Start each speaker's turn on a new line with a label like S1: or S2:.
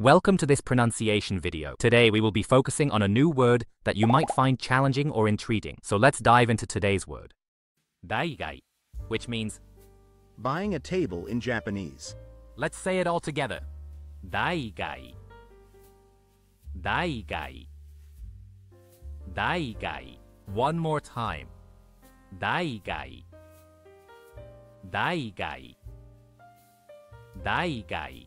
S1: Welcome to this pronunciation video. Today we will be focusing on a new word that you might find challenging or intriguing. So let's dive into today's word. Daibai, which means
S2: Buying a table in Japanese.
S1: let's say it all together. Daibai. Daibai. Daibai. One more time. Daibai. Daibai. Daibai.